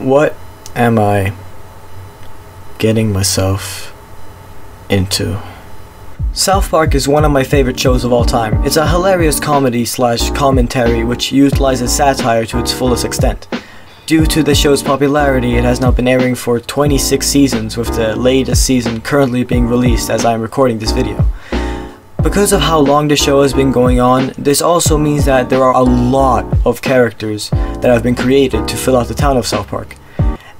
What am I getting myself into? South Park is one of my favorite shows of all time. It's a hilarious comedy slash commentary which utilizes satire to its fullest extent. Due to the show's popularity, it has now been airing for 26 seasons, with the latest season currently being released as I am recording this video. Because of how long the show has been going on, this also means that there are a lot of characters that have been created to fill out the town of South Park.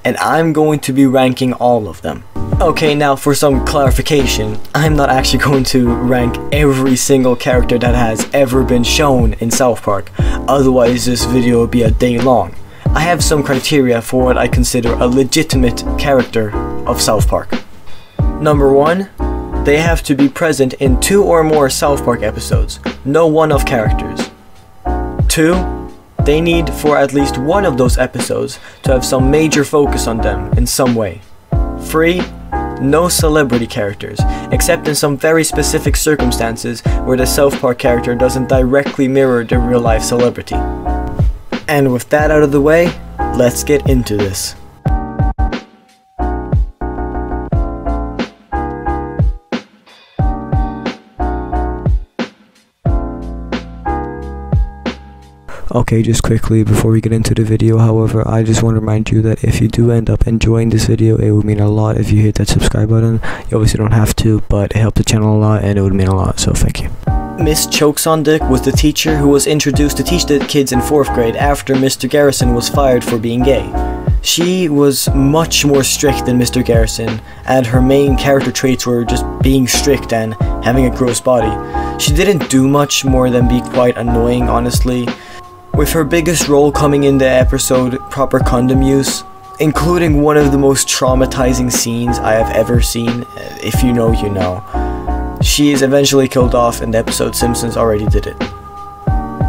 And I'm going to be ranking all of them. Okay, now for some clarification, I'm not actually going to rank every single character that has ever been shown in South Park, otherwise this video will be a day long. I have some criteria for what I consider a legitimate character of South Park. Number 1, they have to be present in two or more South Park episodes, no one-off characters. 2. They need for at least one of those episodes to have some major focus on them in some way. 3. No celebrity characters, except in some very specific circumstances where the South Park character doesn't directly mirror the real life celebrity. And with that out of the way, let's get into this. Okay, just quickly before we get into the video, however, I just want to remind you that if you do end up enjoying this video, it would mean a lot if you hit that subscribe button. You obviously don't have to, but it helps the channel a lot and it would mean a lot, so thank you. Miss Choksondik was the teacher who was introduced to teach the kids in 4th grade after Mr. Garrison was fired for being gay. She was much more strict than Mr. Garrison, and her main character traits were just being strict and having a gross body. She didn't do much more than be quite annoying, honestly with her biggest role coming in the episode Proper Condom Use, including one of the most traumatizing scenes I have ever seen. Uh, if you know, you know. She is eventually killed off in the episode Simpsons already did it.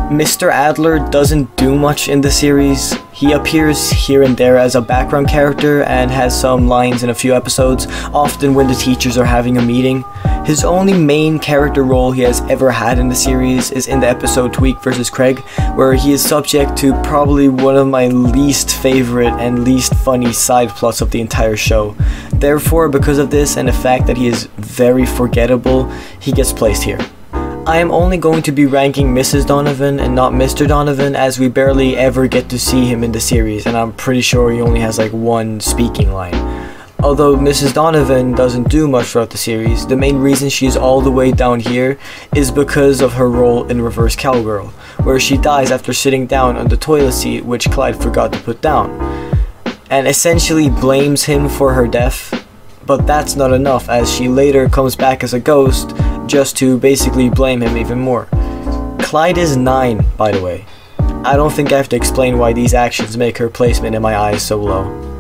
Mr. Adler doesn't do much in the series. He appears here and there as a background character and has some lines in a few episodes, often when the teachers are having a meeting. His only main character role he has ever had in the series is in the episode Tweek vs. Craig, where he is subject to probably one of my least favorite and least funny side plots of the entire show. Therefore, because of this and the fact that he is very forgettable, he gets placed here. I am only going to be ranking Mrs. Donovan and not Mr. Donovan as we barely ever get to see him in the series and I'm pretty sure he only has like one speaking line. Although Mrs. Donovan doesn't do much throughout the series, the main reason she is all the way down here is because of her role in Reverse Cowgirl, where she dies after sitting down on the toilet seat which Clyde forgot to put down, and essentially blames him for her death. But that's not enough as she later comes back as a ghost just to basically blame him even more. Clyde is 9, by the way. I don't think I have to explain why these actions make her placement in my eyes so low.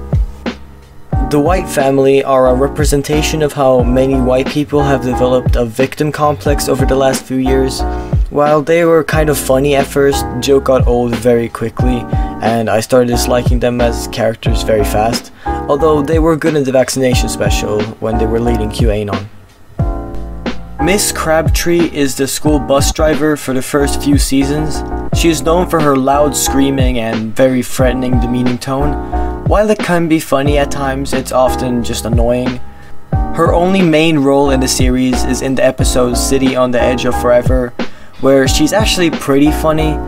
The White family are a representation of how many white people have developed a victim complex over the last few years. While they were kind of funny at first, joke got old very quickly, and I started disliking them as characters very fast, although they were good in the vaccination special when they were leading QAnon. Miss Crabtree is the school bus driver for the first few seasons. She is known for her loud screaming and very threatening, demeaning tone. While it can be funny at times, it's often just annoying. Her only main role in the series is in the episode City on the Edge of Forever, where she's actually pretty funny,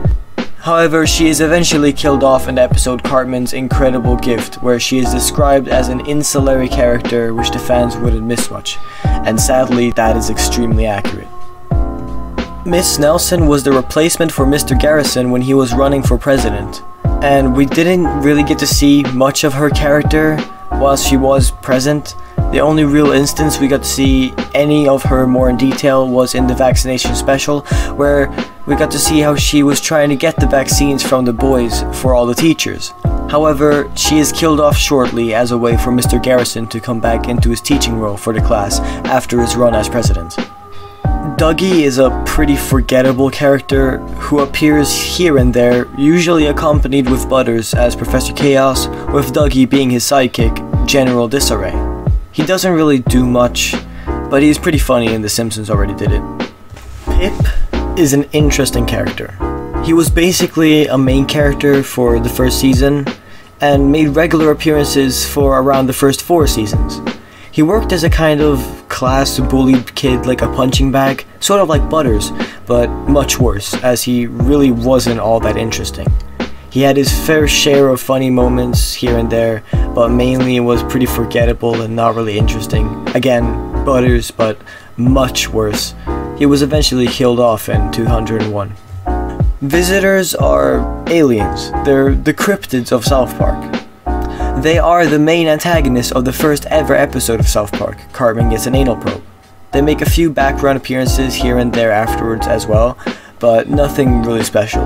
However, she is eventually killed off in the episode Cartman's Incredible Gift, where she is described as an insulary character which the fans wouldn't miss much, and sadly that is extremely accurate. Miss Nelson was the replacement for Mr. Garrison when he was running for president, and we didn't really get to see much of her character while she was present. The only real instance we got to see any of her more in detail was in the vaccination special, where we got to see how she was trying to get the vaccines from the boys for all the teachers. However, she is killed off shortly as a way for Mr. Garrison to come back into his teaching role for the class after his run as president. Dougie is a pretty forgettable character who appears here and there, usually accompanied with Butters as Professor Chaos, with Dougie being his sidekick, General Disarray. He doesn't really do much, but he's pretty funny and The Simpsons already did it. Pip is an interesting character. He was basically a main character for the first season, and made regular appearances for around the first four seasons. He worked as a kind of class to bullied kid like a punching bag, sort of like Butters, but much worse, as he really wasn't all that interesting. He had his fair share of funny moments here and there, but mainly it was pretty forgettable and not really interesting. Again, Butters, but much worse. He was eventually killed off in 201. Visitors are aliens. They're the cryptids of South Park. They are the main antagonists of the first ever episode of South Park, Cartman gets an anal probe. They make a few background appearances here and there afterwards as well, but nothing really special.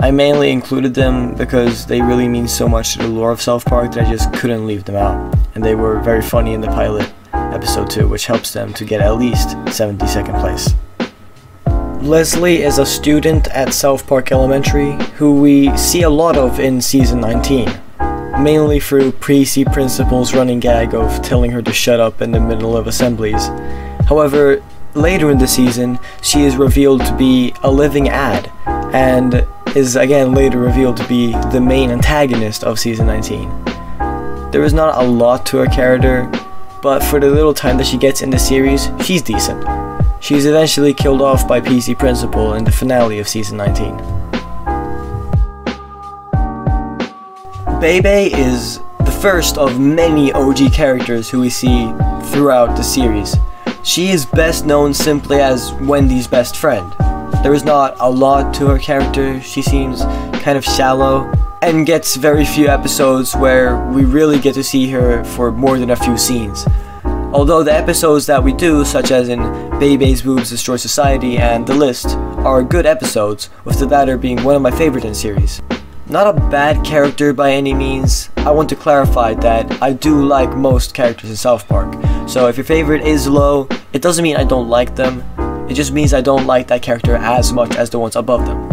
I mainly included them because they really mean so much to the lore of South Park that I just couldn't leave them out, and they were very funny in the pilot episode 2, which helps them to get at least 72nd place. Leslie is a student at South Park Elementary who we see a lot of in season 19 mainly through PC Principal's running gag of telling her to shut up in the middle of assemblies. However, later in the season, she is revealed to be a living ad, and is again later revealed to be the main antagonist of season 19. There is not a lot to her character, but for the little time that she gets in the series, she's decent. She's eventually killed off by PC Principal in the finale of season 19. Bebe is the first of many OG characters who we see throughout the series. She is best known simply as Wendy's best friend. There is not a lot to her character, she seems kind of shallow, and gets very few episodes where we really get to see her for more than a few scenes. Although the episodes that we do, such as in Bebe's Boobs Destroy Society and The List, are good episodes, with the latter being one of my favorite in series. Not a bad character by any means. I want to clarify that I do like most characters in South Park. So if your favorite is low, it doesn't mean I don't like them. It just means I don't like that character as much as the ones above them.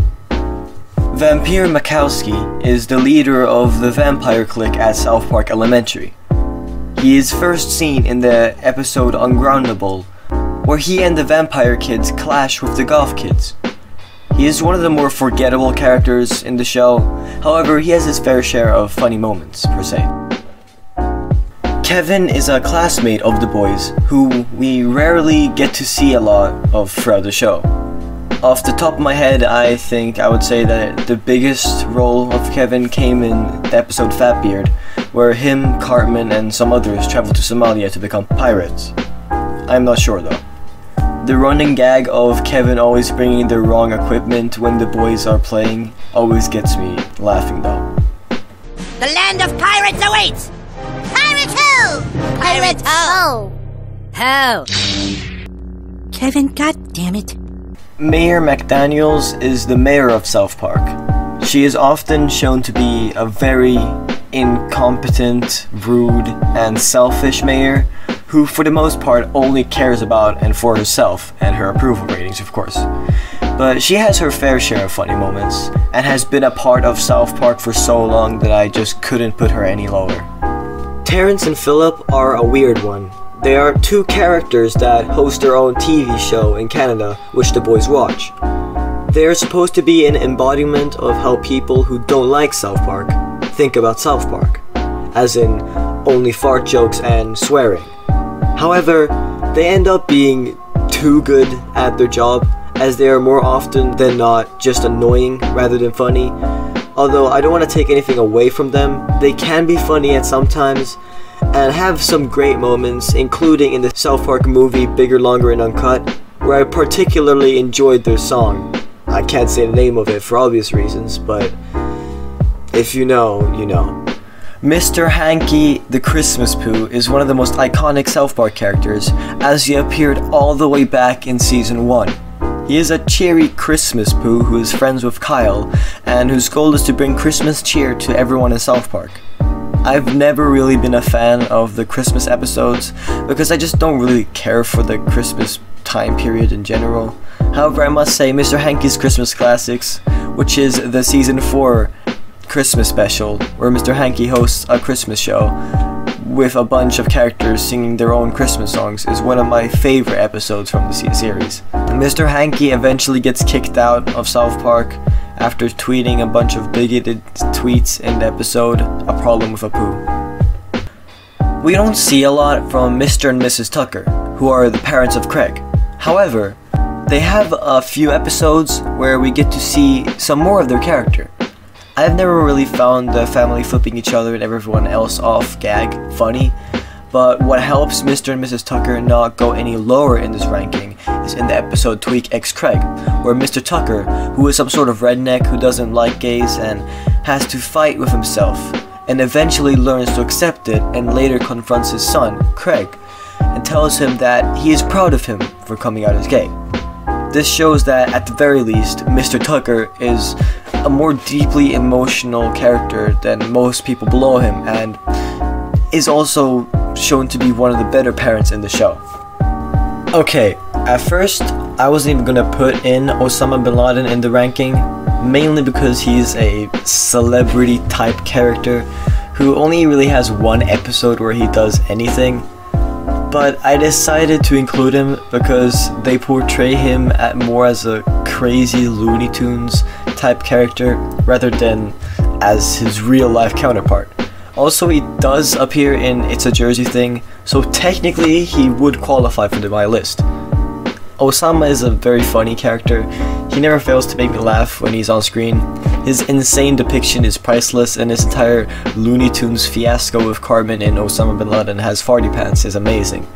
Vampire Makowski is the leader of the vampire clique at South Park Elementary. He is first seen in the episode Ungroundable, where he and the vampire kids clash with the goth kids. He is one of the more forgettable characters in the show, however, he has his fair share of funny moments, per se. Kevin is a classmate of the boys, who we rarely get to see a lot of throughout the show. Off the top of my head, I think I would say that the biggest role of Kevin came in the episode Fatbeard, where him, Cartman, and some others travel to Somalia to become pirates. I'm not sure though. The running gag of Kevin always bringing the wrong equipment when the boys are playing always gets me laughing though. The land of pirates awaits! Pirates ho! Pirates ho! Ho! Kevin, god damn it. Mayor McDaniels is the mayor of South Park. She is often shown to be a very incompetent, rude, and selfish mayor who for the most part only cares about and for herself and her approval ratings, of course. But she has her fair share of funny moments, and has been a part of South Park for so long that I just couldn't put her any lower. Terrence and Philip are a weird one. They are two characters that host their own TV show in Canada, which the boys watch. They are supposed to be an embodiment of how people who don't like South Park think about South Park, as in only fart jokes and swearing. However, they end up being too good at their job as they are more often than not just annoying rather than funny. Although I don't want to take anything away from them, they can be funny at some times and have some great moments, including in the South Park movie Bigger, Longer, and Uncut, where I particularly enjoyed their song. I can't say the name of it for obvious reasons, but if you know, you know. Mr. Hankey the Christmas Poo is one of the most iconic South Park characters, as he appeared all the way back in Season 1. He is a cheery Christmas Poo who is friends with Kyle, and whose goal is to bring Christmas cheer to everyone in South Park. I've never really been a fan of the Christmas episodes, because I just don't really care for the Christmas time period in general. However, I must say Mr. Hankey's Christmas Classics, which is the Season 4 Christmas special where Mr. Hankey hosts a Christmas show with a bunch of characters singing their own Christmas songs is one of my favorite episodes from the series. Mr. Hankey eventually gets kicked out of South Park after tweeting a bunch of bigoted tweets in the episode A Problem with a Poo. We don't see a lot from Mr. and Mrs. Tucker, who are the parents of Craig. However, they have a few episodes where we get to see some more of their character. I've never really found the family flipping each other and everyone else off gag funny, but what helps Mr. and Mrs. Tucker not go any lower in this ranking is in the episode Tweek X Craig, where Mr. Tucker, who is some sort of redneck who doesn't like gays and has to fight with himself, and eventually learns to accept it and later confronts his son, Craig, and tells him that he is proud of him for coming out as gay. This shows that, at the very least, Mr. Tucker is a more deeply emotional character than most people below him and is also shown to be one of the better parents in the show. Okay, at first, I wasn't even gonna put in Osama bin Laden in the ranking, mainly because he's a celebrity type character who only really has one episode where he does anything, but I decided to include him because they portray him at more as a crazy Looney Tunes type character rather than as his real life counterpart. Also, he does appear in It's a Jersey Thing, so technically he would qualify for my list. Osama is a very funny character. He never fails to make me laugh when he's on screen. His insane depiction is priceless, and his entire Looney Tunes fiasco with Cartman and Osama bin Laden has farty pants is amazing.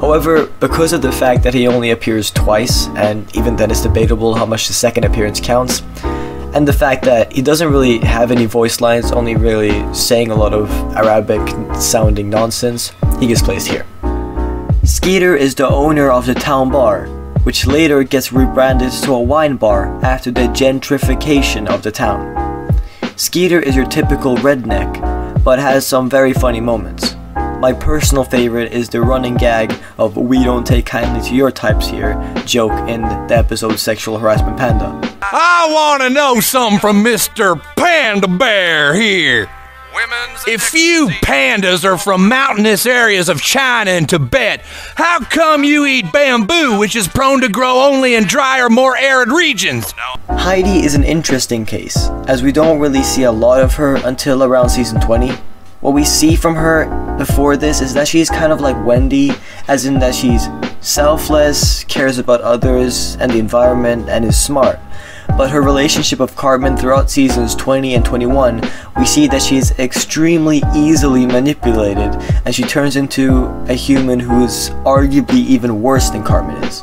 However, because of the fact that he only appears twice, and even then it's debatable how much the second appearance counts, and the fact that he doesn't really have any voice lines, only really saying a lot of Arabic sounding nonsense, he gets placed here. Skeeter is the owner of the town bar, which later gets rebranded to a wine bar after the gentrification of the town. Skeeter is your typical redneck, but has some very funny moments. My personal favorite is the running gag of we don't take kindly to your types here joke in the episode Sexual Harassment Panda. I want to know something from Mr. Panda Bear here. If you pandas are from mountainous areas of China and Tibet, how come you eat bamboo, which is prone to grow only in drier, more arid regions? Heidi is an interesting case, as we don't really see a lot of her until around season 20. What we see from her before this is that she's kind of like Wendy, as in that she's selfless, cares about others and the environment, and is smart but her relationship with Cartman throughout seasons 20 and 21, we see that she is extremely easily manipulated and she turns into a human who is arguably even worse than Cartman is.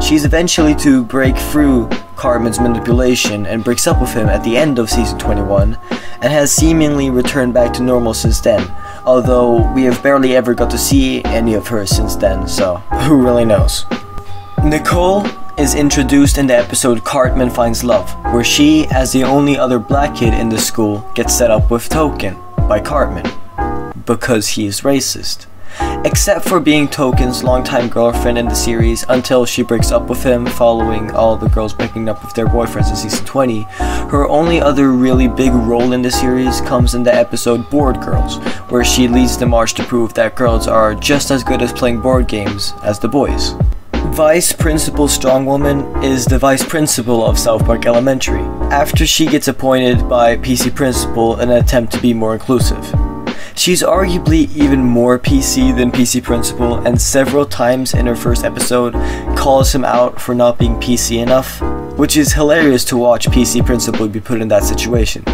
She's eventually to break through Cartman's manipulation and breaks up with him at the end of season 21 and has seemingly returned back to normal since then, although we have barely ever got to see any of her since then, so who really knows. Nicole is introduced in the episode Cartman Finds Love, where she, as the only other black kid in the school, gets set up with Token by Cartman because he is racist. Except for being Token's longtime girlfriend in the series until she breaks up with him following all the girls breaking up with their boyfriends in season 20, her only other really big role in the series comes in the episode Board Girls, where she leads the march to prove that girls are just as good as playing board games as the boys. Vice Principal Strongwoman is the vice principal of South Park Elementary, after she gets appointed by PC Principal in an attempt to be more inclusive. She's arguably even more PC than PC Principal, and several times in her first episode calls him out for not being PC enough, which is hilarious to watch PC Principal be put in that situation.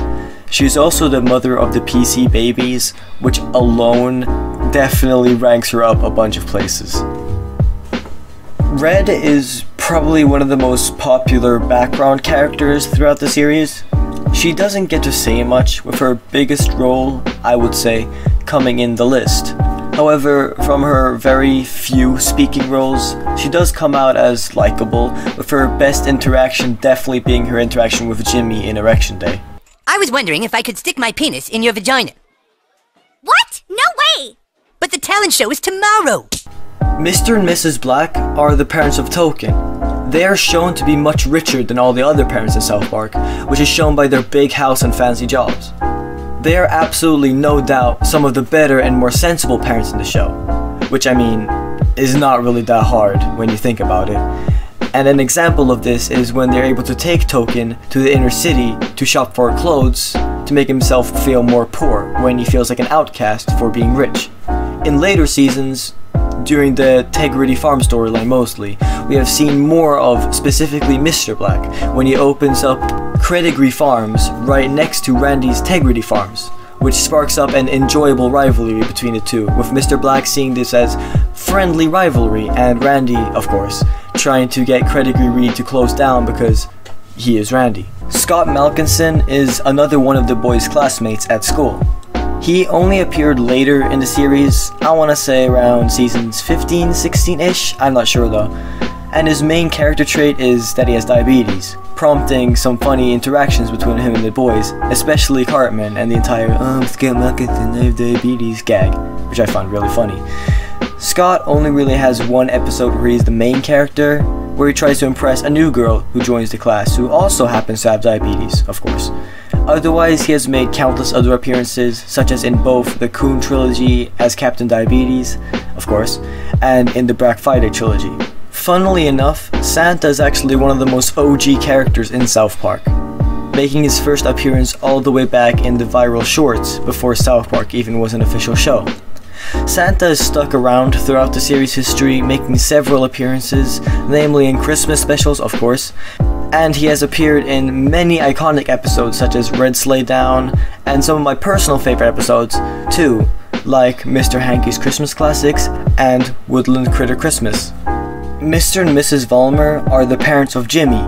She's also the mother of the PC babies, which alone definitely ranks her up a bunch of places. Red is probably one of the most popular background characters throughout the series. She doesn't get to say much, with her biggest role, I would say, coming in the list. However, from her very few speaking roles, she does come out as likable, with her best interaction definitely being her interaction with Jimmy in Erection Day. I was wondering if I could stick my penis in your vagina. What? No way! But the talent show is tomorrow! Mr. and Mrs. Black are the parents of Token. They are shown to be much richer than all the other parents in South Park, which is shown by their big house and fancy jobs. They are absolutely no doubt some of the better and more sensible parents in the show, which I mean, is not really that hard when you think about it. And an example of this is when they're able to take Token to the inner city to shop for clothes to make himself feel more poor when he feels like an outcast for being rich. In later seasons, during the Tegrity Farm storyline mostly, we have seen more of specifically Mr. Black when he opens up Credigree Farms right next to Randy's Tegrity Farms, which sparks up an enjoyable rivalry between the two, with Mr. Black seeing this as friendly rivalry and Randy, of course, trying to get Credigree Weed to close down because he is Randy. Scott Malkinson is another one of the boys' classmates at school. He only appeared later in the series, I want to say around seasons 15, 16-ish, I'm not sure though. And his main character trait is that he has diabetes, prompting some funny interactions between him and the boys, especially Cartman and the entire "Oh, Scott Malkinson, I have diabetes" gag, which I find really funny. Scott only really has one episode where he's the main character, where he tries to impress a new girl who joins the class who also happens to have diabetes, of course. Otherwise, he has made countless other appearances, such as in both the Coon trilogy as Captain Diabetes, of course, and in the Black Friday trilogy. Funnily enough, Santa is actually one of the most OG characters in South Park, making his first appearance all the way back in the viral shorts before South Park even was an official show. Santa has stuck around throughout the series' history, making several appearances, namely in Christmas specials, of course, and he has appeared in many iconic episodes such as Red Sleigh Down, and some of my personal favorite episodes, too, like Mr. Hankey's Christmas Classics and Woodland Critter Christmas. Mr. and Mrs. Valmer are the parents of Jimmy.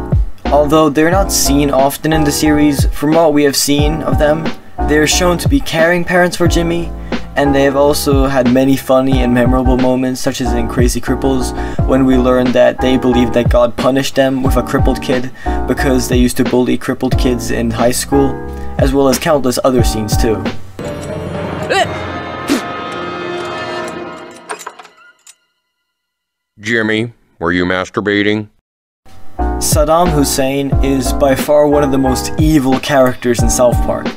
Although they're not seen often in the series, from what we have seen of them, they are shown to be caring parents for Jimmy, and they have also had many funny and memorable moments, such as in Crazy Cripples, when we learned that they believed that God punished them with a crippled kid because they used to bully crippled kids in high school, as well as countless other scenes too. Jimmy, were you masturbating? Saddam Hussein is by far one of the most evil characters in South Park.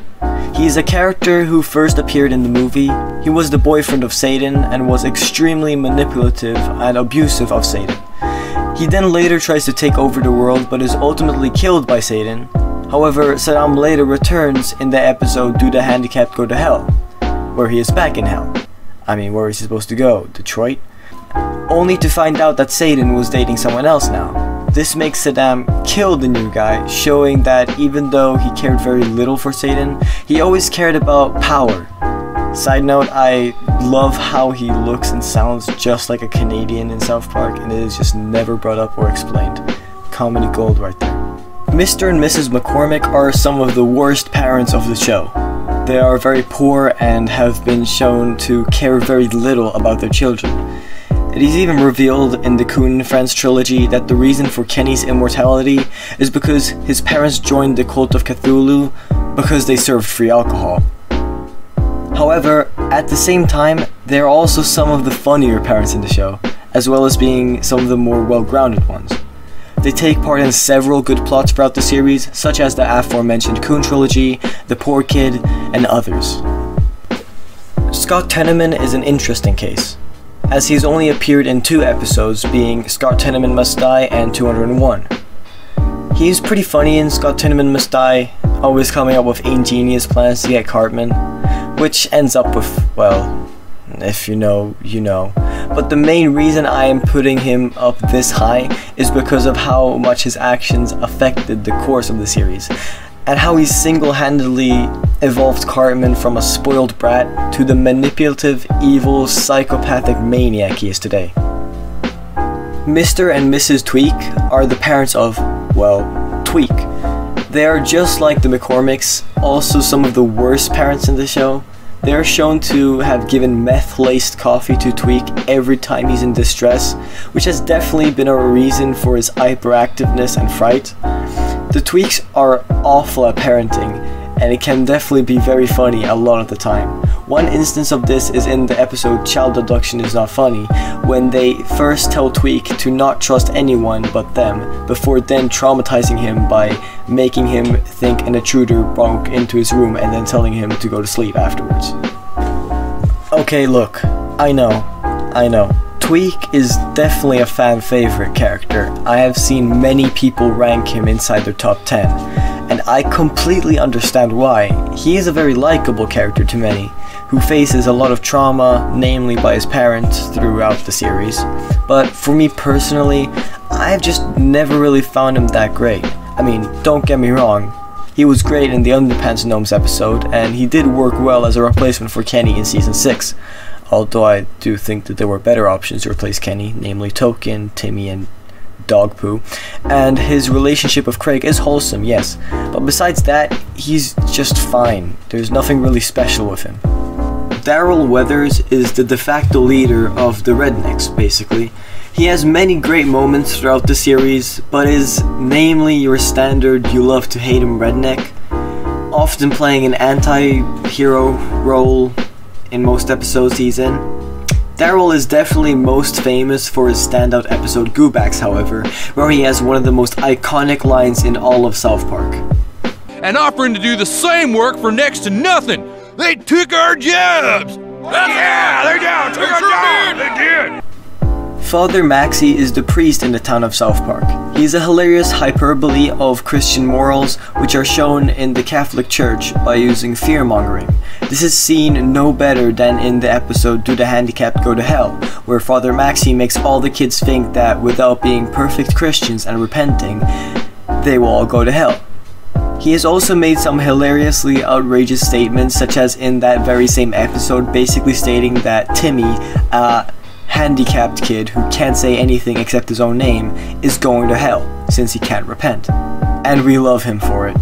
He is a character who first appeared in the movie. He was the boyfriend of Satan and was extremely manipulative and abusive of Satan. He then later tries to take over the world but is ultimately killed by Satan. However, Saddam later returns in the episode Do the Handicapped Go to Hell, where he is back in hell. I mean, where is he supposed to go? Detroit? Only to find out that Satan was dating someone else now. This makes Saddam kill the new guy, showing that even though he cared very little for Satan, he always cared about power. Side note, I love how he looks and sounds just like a Canadian in South Park, and it is just never brought up or explained. Comedy gold right there. Mr. and Mrs. McCormick are some of the worst parents of the show. They are very poor and have been shown to care very little about their children. It is even revealed in the Coon and Friends trilogy that the reason for Kenny's immortality is because his parents joined the cult of Cthulhu because they served free alcohol. However, at the same time, they are also some of the funnier parents in the show, as well as being some of the more well-grounded ones. They take part in several good plots throughout the series, such as the aforementioned Coon trilogy, The Poor Kid, and others. Scott Tenorman is an interesting case as he's only appeared in two episodes, being Scott Tenorman Must Die and 201. He's pretty funny in Scott Tenorman Must Die, always coming up with ingenious plans to get Cartman, which ends up with, well, if you know, you know. But the main reason I am putting him up this high is because of how much his actions affected the course of the series, and how he single-handedly evolved Cartman from a spoiled brat to the manipulative, evil, psychopathic maniac he is today. Mr. and Mrs. Tweek are the parents of, well, Tweek. They are just like the McCormicks, also some of the worst parents in the show. They are shown to have given meth laced coffee to Tweek every time he's in distress, which has definitely been a reason for his hyperactiveness and fright. The Tweaks are awful at parenting, and it can definitely be very funny a lot of the time. One instance of this is in the episode Child Abduction is Not Funny, when they first tell Tweek to not trust anyone but them, before then traumatizing him by making him think an intruder broke into his room and then telling him to go to sleep afterwards. Okay, look, I know, I know. Tweek is definitely a fan favorite character. I have seen many people rank him inside their top 10, and I completely understand why. He is a very likable character to many, who faces a lot of trauma, namely by his parents, throughout the series. But for me personally, I've just never really found him that great. I mean, don't get me wrong, he was great in the Underpants Gnomes episode, and he did work well as a replacement for Kenny in season 6. Although I do think that there were better options to replace Kenny, namely Token, Timmy, and Dog Poo. And his relationship with Craig is wholesome, yes. But besides that, he's just fine. There's nothing really special with him. Daryl Weathers is the de facto leader of the Rednecks, basically. He has many great moments throughout the series, but is namely your standard you love to hate him redneck, often playing an anti-hero role in most episodes he's in. Daryl is definitely most famous for his standout episode Goobacks, however, where he has one of the most iconic lines in all of South Park. And offering to do the same work for next to nothing. They took our jobs. yeah, they did. Took our jobs. Father Maxi is the priest in the town of South Park. He is a hilarious hyperbole of Christian morals which are shown in the Catholic Church by using fear mongering. This is seen no better than in the episode Do the Handicapped Go to Hell, where Father Maxi makes all the kids think that without being perfect Christians and repenting, they will all go to hell. He has also made some hilariously outrageous statements, such as in that very same episode, basically stating that Timmy, uh, handicapped kid who can't say anything except his own name is going to hell since he can't repent. And we love him for it.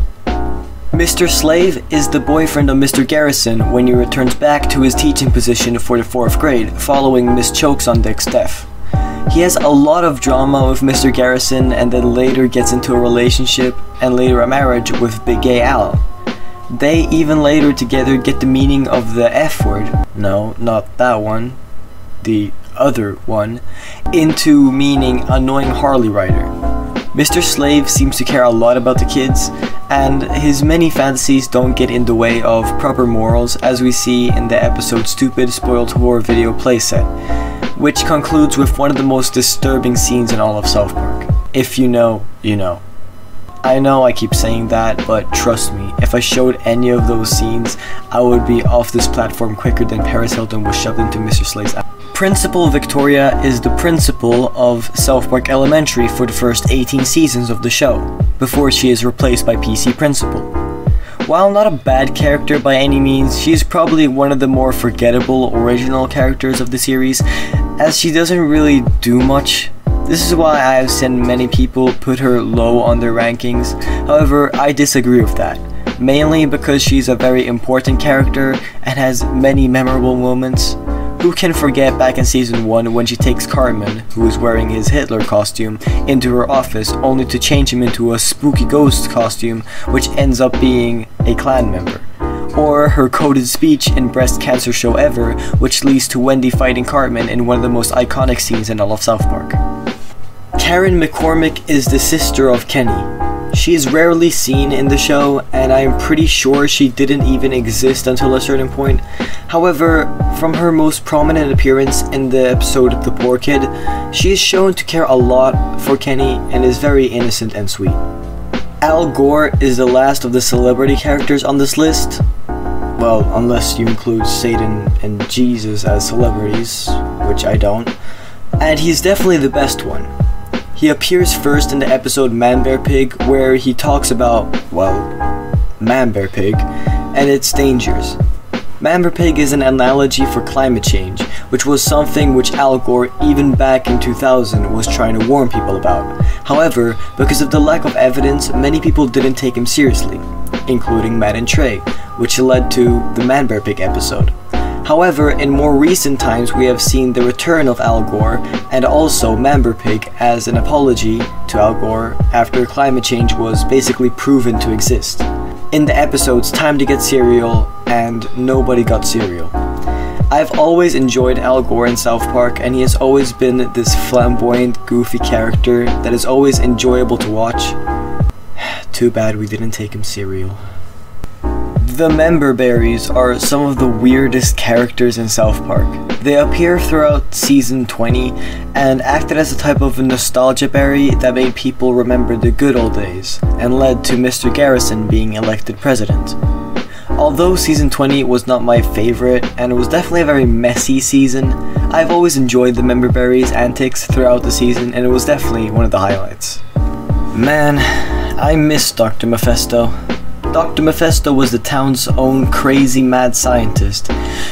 Mr. Slave is the boyfriend of Mr. Garrison when he returns back to his teaching position for the 4th grade following Miss Choksondik's death. He has a lot of drama with Mr. Garrison and then later gets into a relationship and later a marriage with Big Gay Al. They even later together get the meaning of the F word. No, not that one. The other one into meaning annoying Harley rider. Mr. Slave seems to care a lot about the kids, and his many fantasies don't get in the way of proper morals as we see in the episode Stupid Spoiled Whore Video Playset, which concludes with one of the most disturbing scenes in all of South Park. If you know, you know. I know I keep saying that, but trust me, if I showed any of those scenes, I would be off this platform quicker than Paris Hilton was shoved into Mr. Slave's Principal Victoria is the principal of South Park Elementary for the first 18 seasons of the show, before she is replaced by PC Principal. While not a bad character by any means, she is probably one of the more forgettable original characters of the series, as she doesn't really do much. This is why I have seen many people put her low on their rankings, however, I disagree with that mainly because she's a very important character and has many memorable moments. Who can forget back in season 1 when she takes Cartman, who is wearing his Hitler costume, into her office only to change him into a spooky ghost costume which ends up being a Klan member. Or her coded speech in Breast Cancer Show Ever, which leads to Wendy fighting Cartman in one of the most iconic scenes in all of South Park. Karen McCormick is the sister of Kenny, she is rarely seen in the show, and I am pretty sure she didn't even exist until a certain point. However, from her most prominent appearance in the episode The Poor Kid, she is shown to care a lot for Kenny and is very innocent and sweet. Al Gore is the last of the celebrity characters on this list. Well, unless you include Satan and Jesus as celebrities, which I don't. And he's definitely the best one. He appears first in the episode Man Bear Pig, where he talks about, well, Man Bear Pig and its dangers. Man Bear Pig is an analogy for climate change, which was something which Al Gore, even back in 2000, was trying to warn people about. However, because of the lack of evidence, many people didn't take him seriously, including Matt and Trey, which led to the Man Bear Pig episode. However, in more recent times we have seen the return of Al Gore and also Man Bear Pig as an apology to Al Gore after climate change was basically proven to exist. In the episodes Time to Get Cereal and Nobody Got Cereal. I've always enjoyed Al Gore in South Park and he has always been this flamboyant, goofy character that is always enjoyable to watch. Too bad we didn't take him cereal. The member berries are some of the weirdest characters in South Park. They appear throughout season 20 and acted as a type of nostalgia berry that made people remember the good old days and led to Mr. Garrison being elected president. Although season 20 was not my favorite and it was definitely a very messy season, I've always enjoyed the member berries antics throughout the season and it was definitely one of the highlights. Man, I miss Dr. Mephisto. Dr. Mephisto was the town's own crazy mad scientist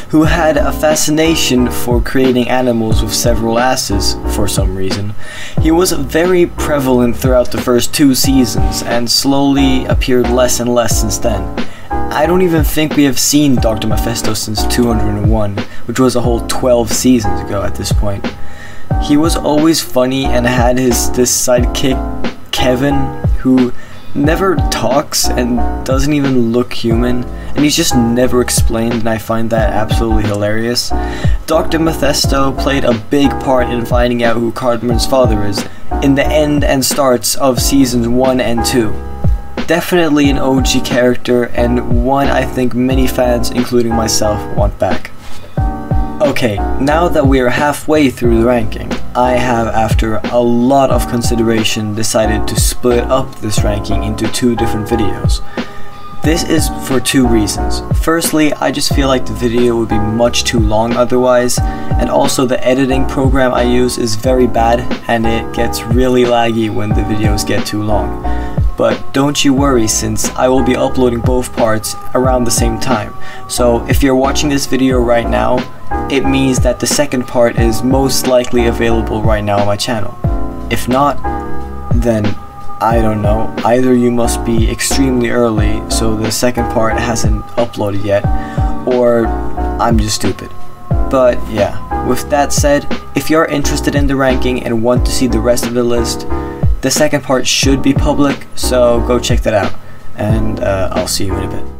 who had a fascination for creating animals with several asses for some reason. He was very prevalent throughout the first two seasons and slowly appeared less and less since then. I don't even think we have seen Dr. Mephisto since 201, which was a whole 12 seasons ago at this point. He was always funny and had his this sidekick Kevin who never talks and doesn't even look human, and he's just never explained, and I find that absolutely hilarious. Dr. Mephisto played a big part in finding out who Cartman's father is in the end and starts of seasons 1 and 2. Definitely an OG character, and one I think many fans, including myself, want back. Okay, now that we are halfway through the ranking, I have, after a lot of consideration, decided to split up this ranking into two different videos. This is for two reasons. Firstly, I just feel like the video would be much too long otherwise, and also the editing program I use is very bad and it gets really laggy when the videos get too long. But don't you worry since I will be uploading both parts around the same time. So if you're watching this video right now, it means that the second part is most likely available right now on my channel. If not, then I don't know, either you must be extremely early so the second part hasn't uploaded yet, or I'm just stupid. But yeah, with that said, if you're interested in the ranking and want to see the rest of the list, the second part should be public, so go check that out. And uh, I'll see you in a bit.